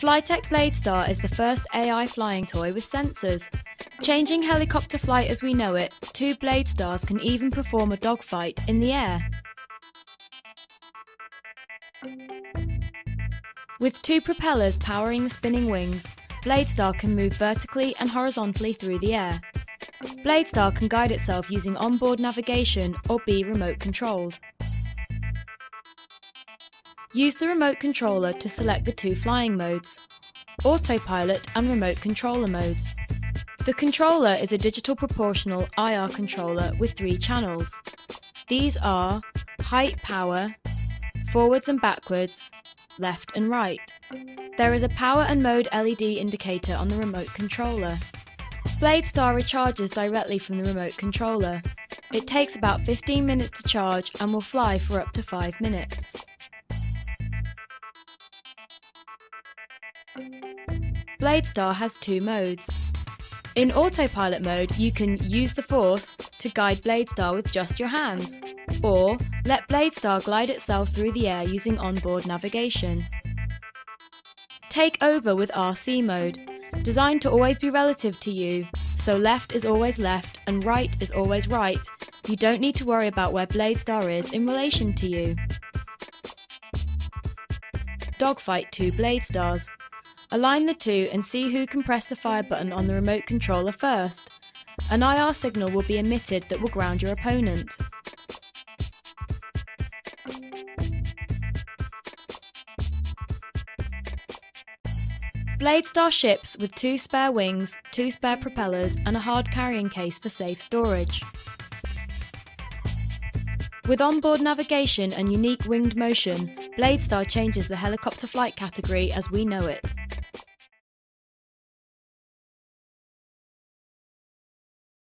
FlyTech BladeStar is the first AI flying toy with sensors. Changing helicopter flight as we know it, two BladeStars can even perform a dogfight in the air. With two propellers powering the spinning wings, BladeStar can move vertically and horizontally through the air. BladeStar can guide itself using onboard navigation or be remote controlled. Use the remote controller to select the two flying modes, autopilot and remote controller modes. The controller is a digital proportional IR controller with three channels. These are height power, forwards and backwards, left and right. There is a power and mode LED indicator on the remote controller. BladeStar recharges directly from the remote controller. It takes about 15 minutes to charge and will fly for up to 5 minutes. BladeStar has two modes. In autopilot mode, you can use the force to guide BladeStar with just your hands, or let BladeStar glide itself through the air using onboard navigation. Take over with RC mode, designed to always be relative to you, so left is always left and right is always right. You don't need to worry about where BladeStar is in relation to you. Dogfight 2 BladeStars. Align the two and see who can press the fire button on the remote controller first. An IR signal will be emitted that will ground your opponent. Blade Star ships with two spare wings, two spare propellers, and a hard carrying case for safe storage. With onboard navigation and unique winged motion, Blade Star changes the helicopter flight category as we know it.